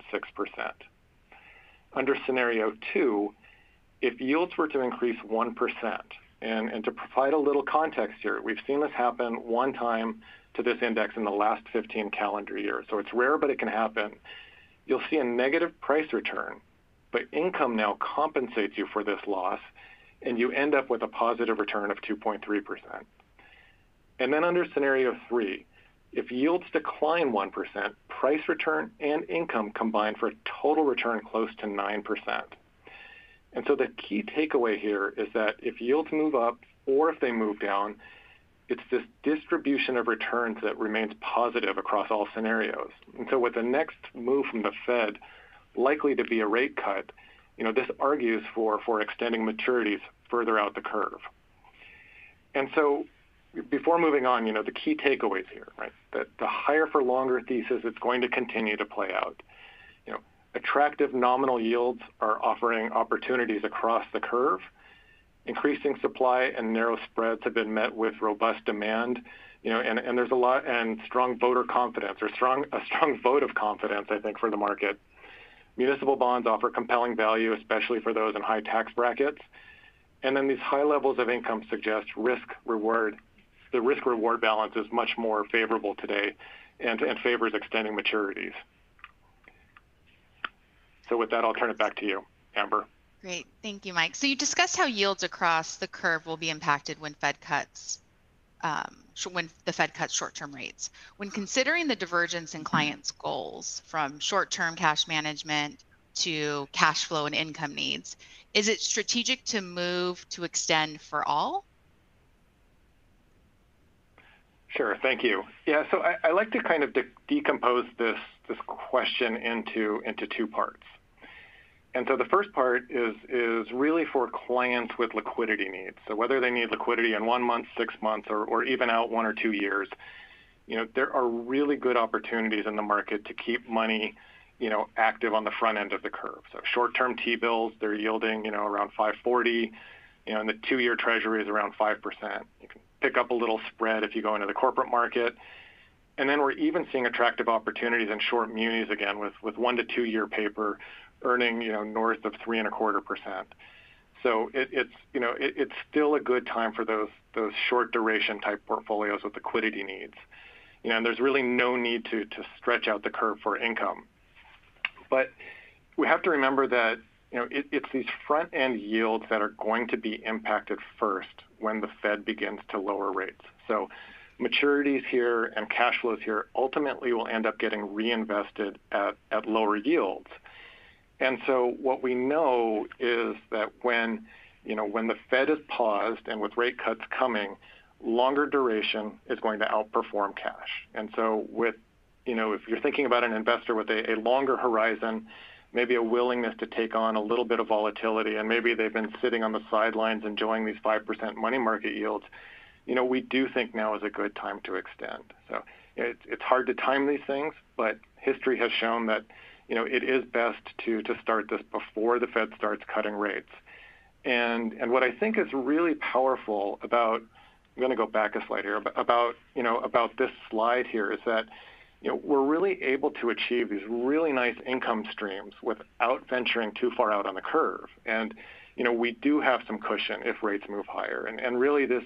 Under scenario two, if yields were to increase 1%, and, and to provide a little context here, we've seen this happen one time to this index in the last 15 calendar years. So it's rare, but it can happen. You'll see a negative price return, but income now compensates you for this loss, and you end up with a positive return of 2.3%. And then under scenario three, if yields decline 1%, price return and income combine for a total return close to 9%. And so the key takeaway here is that if yields move up or if they move down, it's this distribution of returns that remains positive across all scenarios. And so with the next move from the Fed likely to be a rate cut, you know, this argues for, for extending maturities further out the curve. Before moving on, you know, the key takeaways here, right? That the higher for longer thesis is going to continue to play out. You know, attractive nominal yields are offering opportunities across the curve, increasing supply and narrow spreads have been met with robust demand. You know, and, and there's a lot and strong voter confidence or strong a strong vote of confidence, I think, for the market. Municipal bonds offer compelling value, especially for those in high tax brackets. And then these high levels of income suggest risk reward. The risk reward balance is much more favorable today and, and favors extending maturities. So with that, I'll turn it back to you, Amber. Great. Thank you, Mike. So you discussed how yields across the curve will be impacted when Fed cuts um, when the Fed cuts short-term rates. When considering the divergence in clients' goals from short-term cash management to cash flow and income needs, is it strategic to move to extend for all? Sure, thank you. Yeah, so I, like to kind of de decompose this this question into into two parts. And so the first part is is really for clients with liquidity needs. So whether they need liquidity in one month, six months, or, even out one or two years, you know, there are really good opportunities in the market to keep money, you know, active on the front end of the curve. So short-term T-bills, they're yielding, you know, around 540. You know, and the two-year Treasury is around 5%. You can pick up a little spread if you go into the corporate market. And then we're even seeing attractive opportunities in short munis again with, with one to two year paper earning, you know, north of three and a quarter percent. So it, it's, you know, it, it's still a good time for those those short duration type portfolios with liquidity needs. You know, and there's really no need to to stretch out the curve for income. But we have to remember that you know it, it's these front end yields that are going to be impacted first when the Fed begins to lower rates. So maturities here and cash flows here ultimately will end up getting reinvested at, at lower yields. And so what we know is that when, you know, when the Fed is paused and with rate cuts coming, longer duration is going to outperform cash. And so with, you know, if you're thinking about an investor with a, a longer horizon, maybe a willingness to take on a little bit of volatility, and maybe they've been sitting on the sidelines enjoying these 5% money market yields, you know, we do think now is a good time to extend. So it's, it's hard to time these things, but history has shown that you know, it is best to, to start this before the Fed starts cutting rates. And, and what I think is really powerful about, I'm going to go back a slide here, about, you know, about this slide here is that, you know, we're really able to achieve these really nice income streams without venturing too far out on the curve. And, you know, we do have some cushion if rates move higher. And, and really this,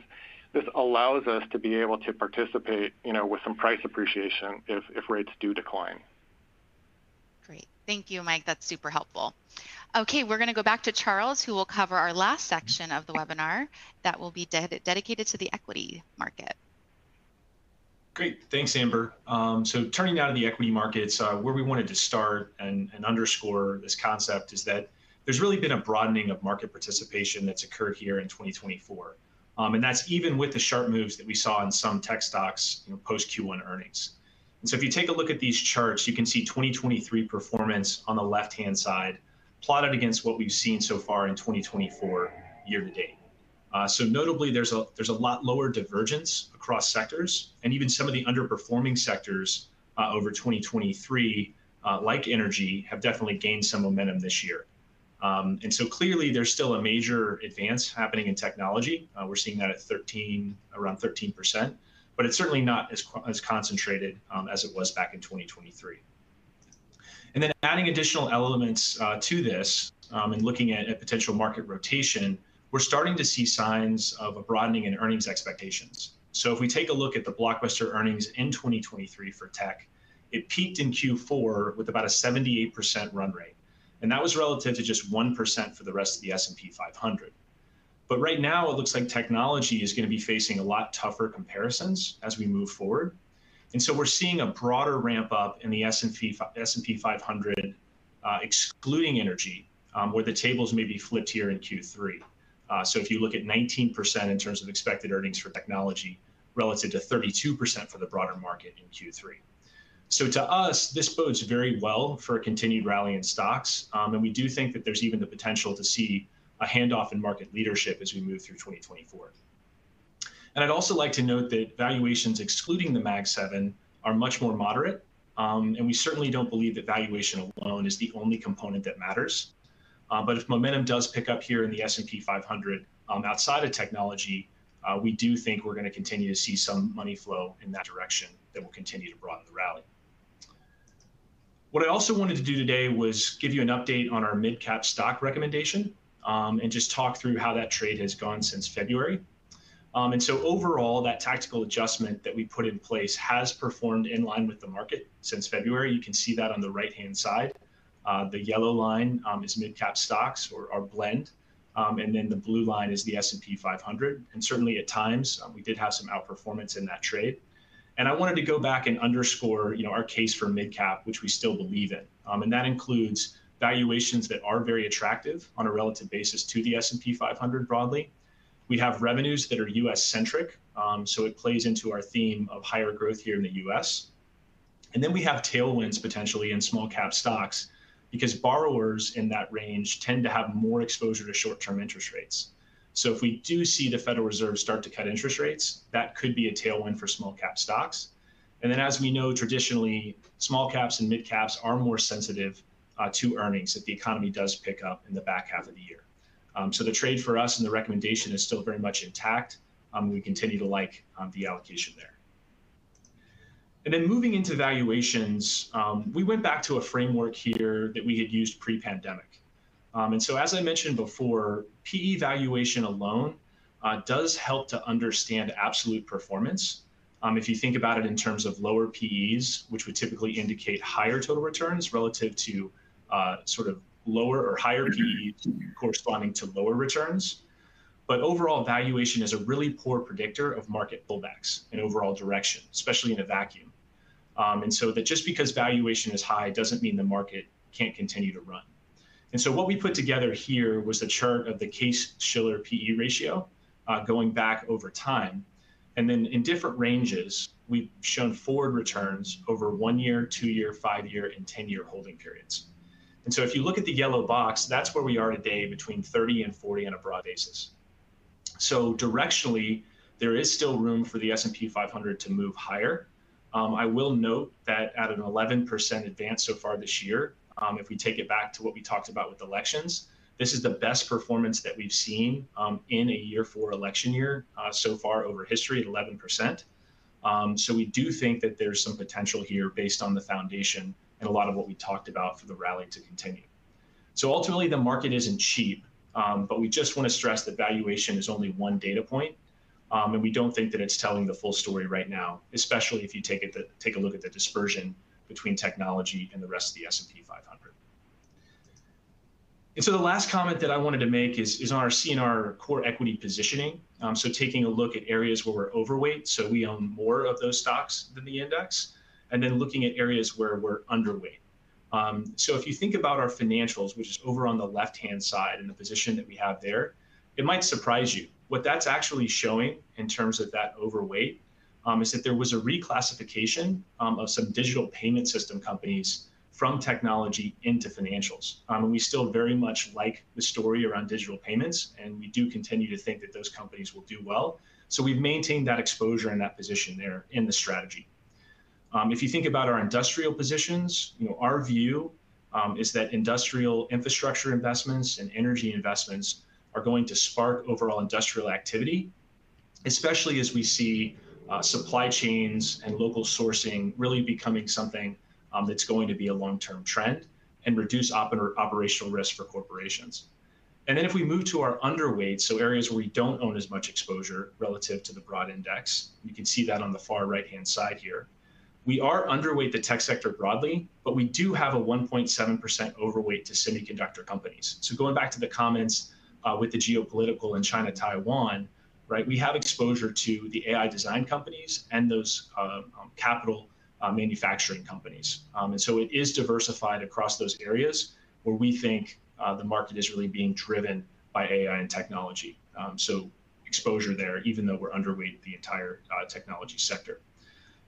this allows us to be able to participate, you know, with some price appreciation if, if rates do decline. Great. Thank you, Mike. That's super helpful. Okay, we're going to go back to Charles, who will cover our last section of the webinar that will be de dedicated to the equity market. Great. Thanks, Amber. Um, so turning now to the equity markets, uh, where we wanted to start and, underscore this concept is that there's really been a broadening of market participation that's occurred here in 2024. Um, and that's even with the sharp moves that we saw in some tech stocks post Q1 earnings. And so if you take a look at these charts, you can see 2023 performance on the left-hand side plotted against what we've seen so far in 2024 year to date. Uh, so notably, there's a there's a lot lower divergence across sectors, and even some of the underperforming sectors uh, over 2023, uh, like energy, have definitely gained some momentum this year. Um, and so clearly, there's still a major advance happening in technology. Uh, we're seeing that at 13, around 13 percent but it's certainly not as, as concentrated um, as it was back in 2023. And then adding additional elements uh, to this um, and looking at, at, potential market rotation, we're starting to see signs of a broadening in earnings expectations. So if we take a look at the blockbuster earnings in 2023 for tech, it peaked in Q4 with about a 78% run rate. And that was relative to just 1% for the rest of the S&P 500. But right now, it looks like technology is going to be facing a lot tougher comparisons as we move forward. And so we're seeing a broader ramp up in the S&P, S&P 500, uh, excluding energy, um, where the tables may be flipped here in Q3. Uh, so if you look at 19% in terms of expected earnings for technology relative to 32% for the broader market in Q3. So to us, this bodes very well for a continued rally in stocks. Um, and we do think that there's even the potential to see a handoff in market leadership as we move through 2024. And I'd also like to note that valuations excluding the Mag 7 are much more moderate. Um, and we certainly don't believe that valuation alone is the only component that matters. Uh, but if momentum does pick up here in the S&P 500 um, outside of technology, uh, we do think we're going to continue to see some money flow in that direction that will continue to broaden the rally. What I also wanted to do today was give you an update on our mid-cap stock recommendation um, and just talk through how that trade has gone since February. Um, and so overall, that tactical adjustment that we put in place has performed in line with the market since February. You can see that on the right-hand side. Uh, the yellow line um, is mid-cap stocks or our blend. Um, and then the blue line is the S&P 500. And certainly at times, um, we did have some outperformance in that trade. And I wanted to go back and underscore you know, our case for mid-cap, which we still believe in. And that includes valuations that are very attractive on a relative basis to the S&P 500 broadly. We have revenues that are U.S.-centric, so it plays into our theme of higher growth here in the U.S. And then we have tailwinds potentially in small-cap stocks because borrowers in that range tend to have more exposure to short-term interest rates. So if we do see the Federal Reserve start to cut interest rates, that could be a tailwind for small-cap stocks. And then, as we know, traditionally, small caps and mid-caps are more sensitive uh, to earnings if the economy does pick up in the back half of the year. Um, so the trade for us and the recommendation is still very much intact. Um, we continue to like um, the allocation there. And then moving into valuations, um, we went back to a framework here that we had used pre-pandemic. Um, and so, as I mentioned before, PE valuation alone uh, does help to understand absolute performance. Um, if you think about it in terms of lower PEs, which would typically indicate higher total returns relative to uh, sort of lower or higher PEs corresponding to lower returns. But overall, valuation is a really poor predictor of market pullbacks and overall direction, especially in a vacuum. Um, and so that just because valuation is high doesn't mean the market can't continue to run. And so what we put together here was the chart of the Case-Shiller PE ratio uh, going back over time. And then in different ranges, we've shown forward returns over one-year, two-year, five-year, and 10-year holding periods. And so if you look at the yellow box, that's where we are today between 30 and 40 on a broad basis. So directionally, there is still room for the S&P 500 to move higher. Um, I will note that at an 11% advance so far this year, um, if we take it back to what we talked about with elections, this is the best performance that we've seen um, in a year for election year uh, so far over history at 11%. So we do think that there's some potential here based on the foundation and a lot of what we talked about for the rally to continue. So ultimately, the market isn't cheap, but we just want to stress that valuation is only one data point. Um, and we don't think that it's telling the full story right now, especially if you take a look at the dispersion between technology and the rest of the S&P 500. And so the last comment that I wanted to make is on our CNR core equity positioning. Um, so taking a look at areas where we're overweight, so we own more of those stocks than the index, and then looking at areas where we're underweight. Um, so if you think about our financials, which is over on the left-hand side and the position that we have there, it might surprise you. What that's actually showing in terms of that overweight um, is that there was a reclassification um, of some digital payment system companies from technology into financials. Um, and we still very much like the story around digital payments, and we do continue to think that those companies will do well. So we've maintained that exposure and that position there in the strategy. If you think about our industrial positions, you know, our view is that industrial infrastructure investments and energy investments are going to spark overall industrial activity, especially as we see uh, supply chains and local sourcing really becoming something um, that's going to be a long-term trend and reduce operational risk for corporations. And then if we move to our underweight, so areas where we don't own as much exposure relative to the broad index, you can see that on the far right-hand side here. We are underweight the tech sector broadly, but we do have a 1.7% overweight to semiconductor companies. So going back to the comments Uh, with the geopolitical in China, Taiwan, right? we have exposure to the AI design companies and those uh, um, capital uh, manufacturing companies. Um, and so it is diversified across those areas where we think the market is really being driven by AI and technology. Um, so exposure there, even though we're underweight the entire technology sector.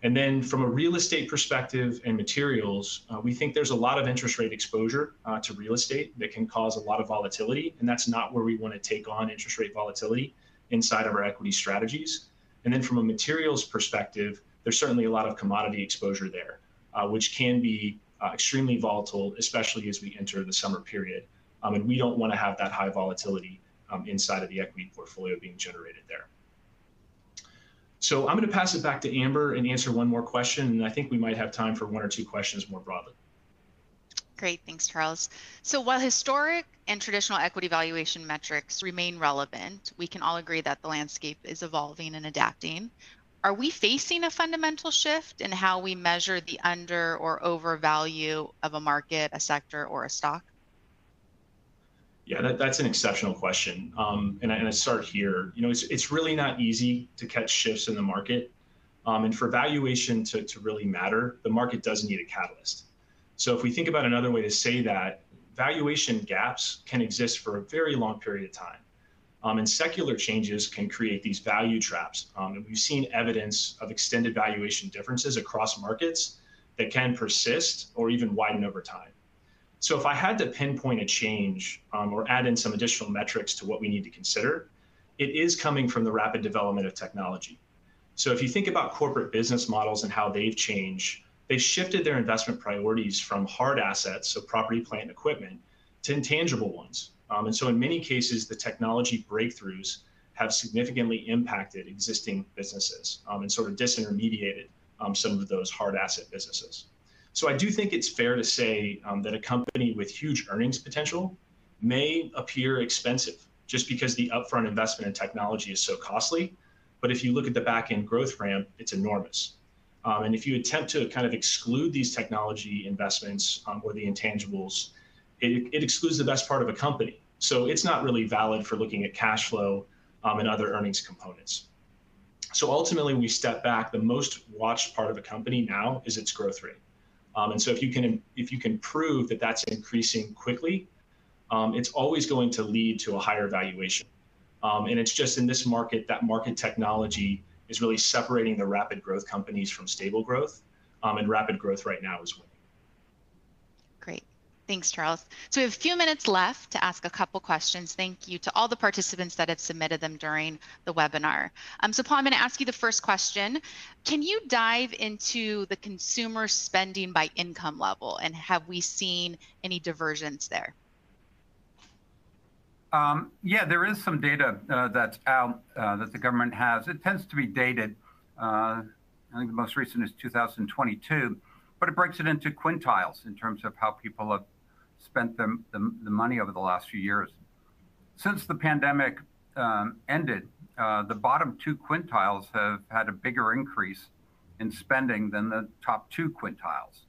And then from a real estate perspective and materials, we think there's a lot of interest rate exposure to real estate that can cause a lot of volatility. And that's not where we want to take on interest rate volatility inside of our equity strategies. And then from a materials perspective, there's certainly a lot of commodity exposure there, which can be extremely volatile, especially as we enter the summer period. um, and we don't want to have that high volatility um, inside of the equity portfolio being generated there. So I'm going to pass it back to Amber and answer one more question, and I think we might have time for one or two questions more broadly. Great, thanks, Charles. So while historic and traditional equity valuation metrics remain relevant, we can all agree that the landscape is evolving and adapting. Are we facing a fundamental shift in how we measure the under or over value of a market, a sector, or a stock? Yeah, that, that's an exceptional question. Um, and, I, and I start here. You know, it's, it's really not easy to catch shifts in the market. Um, and for valuation to, to really matter, the market does need a catalyst. So if we think about another way to say that, valuation gaps can exist for a very long period of time. Um, and secular changes can create these value traps. Um, and we've seen evidence of extended valuation differences across markets that can persist or even widen over time. So if I had to pinpoint a change um, or add in some additional metrics to what we need to consider, it is coming from the rapid development of technology. So if you think about corporate business models and how they've changed, they shifted their investment priorities from hard assets, so property, plant, and equipment, to intangible ones. Um, and so in many cases, the technology breakthroughs have significantly impacted existing businesses um, and sort of disintermediated um, some of those hard asset businesses. So I do think it's fair to say um, that a company with huge earnings potential may appear expensive just because the upfront investment in technology is so costly. But if you look at the back end growth ramp, it's enormous. Um, and if you attempt to kind of exclude these technology investments um, or the intangibles, it, it, excludes the best part of a company. So it's not really valid for looking at cash flow um, and other earnings components. So ultimately, we step back. The most watched part of a company now is its growth rate. Um, and so if you can if you can prove that that's increasing quickly, um, it's always going to lead to a higher valuation. Um, and it's just in this market that market technology is really separating the rapid growth companies from stable growth. Um, and rapid growth right now is winning. Thanks, Charles. So we have a few minutes left to ask a couple questions. Thank you to all the participants that have submitted them during the webinar. Um, so Paul, I'm going to ask you the first question. Can you dive into the consumer spending by income level and have we seen any divergence there? Um, yeah, there is some data uh, that's out uh, that the government has. It tends to be dated. Uh, I think the most recent is 2022, but it breaks it into quintiles in terms of how people have spent the, the, the money over the last few years. Since the pandemic um, ended, uh, the bottom two quintiles have had a bigger increase in spending than the top two quintiles.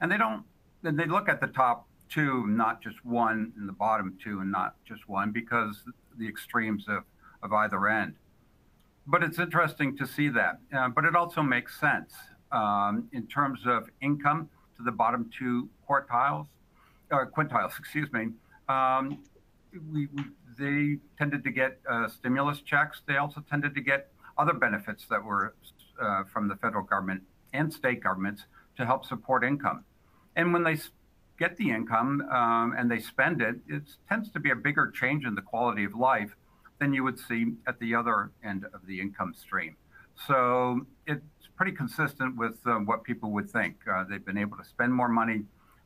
And they don't, they look at the top two, not just one and the bottom two and not just one because the extremes of, of either end. But it's interesting to see that. Uh, but it also makes sense um, in terms of income to the bottom two quartiles, quintiles, excuse me. Um, we, we, they tended to get uh, stimulus checks. They also tended to get other benefits that were uh, from the federal government and state governments to help support income. And when they get the income um, and they spend it, it tends to be a bigger change in the quality of life than you would see at the other end of the income stream. So it's pretty consistent with uh, what people would think. Uh, they've been able to spend more money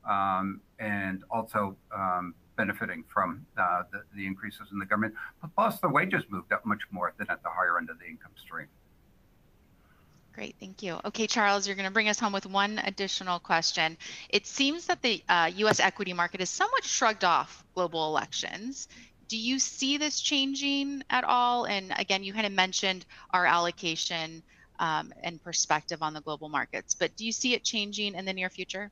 um, and also um, benefiting from uh, the, the increases in the government. Plus, the wages moved up much more than at the higher end of the income stream. Great, thank you. Okay, Charles, you're going to bring us home with one additional question. It seems that the uh, US equity market is somewhat shrugged off global elections. Do you see this changing at all? And again, you kind of mentioned our allocation um, and perspective on the global markets, but do you see it changing in the near future?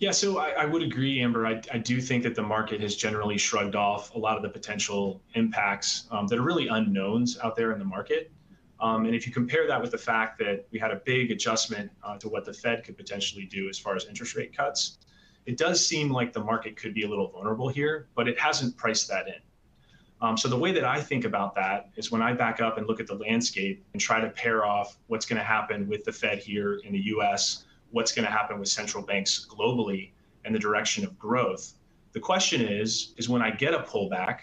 Yeah, so I, I would agree, Amber. I, I, do think that the market has generally shrugged off a lot of the potential impacts um, that are really unknowns out there in the market. Um, and if you compare that with the fact that we had a big adjustment uh, to what the Fed could potentially do as far as interest rate cuts, it does seem like the market could be a little vulnerable here, but it hasn't priced that in. Um, so the way that I think about that is when I back up and look at the landscape and try to pair off what's going to happen with the Fed here in the U.S., what's going to happen with central banks globally, and the direction of growth. The question is, is when I get a pullback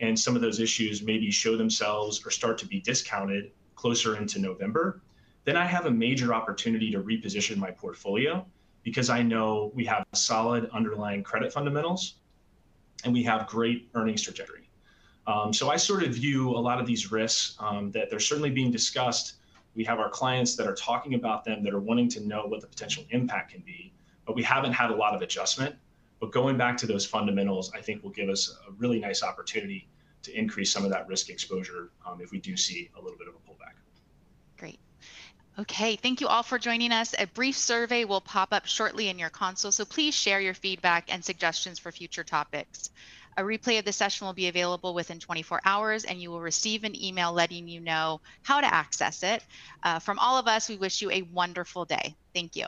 and some of those issues maybe show themselves or start to be discounted closer into November, then I have a major opportunity to reposition my portfolio because I know we have solid underlying credit fundamentals and we have great earnings trajectory. Um, so I sort of view a lot of these risks um, that they're certainly being discussed. We have our clients that are talking about them that are wanting to know what the potential impact can be, but we haven't had a lot of adjustment. But going back to those fundamentals, I think will give us a really nice opportunity to increase some of that risk exposure um, if we do see a little bit of a pullback. Great. Okay, thank you all for joining us. A brief survey will pop up shortly in your console, so please share your feedback and suggestions for future topics. A replay of the session will be available within 24 hours, and you will receive an email letting you know how to access it. Uh, from all of us, we wish you a wonderful day. Thank you.